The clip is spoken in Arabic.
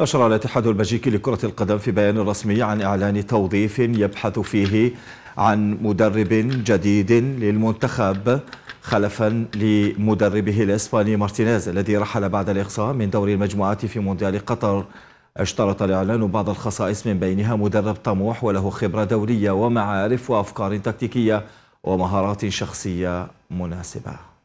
نشر الاتحاد البلجيكي لكرة القدم في بيان رسمي عن إعلان توظيف يبحث فيه عن مدرب جديد للمنتخب خلفا لمدربه الإسباني مارتينيز الذي رحل بعد الإقصاء من دور المجموعات في مونديال قطر. اشترط الإعلان بعض الخصائص من بينها مدرب طموح وله خبرة دولية ومعارف وأفكار تكتيكية ومهارات شخصية مناسبة.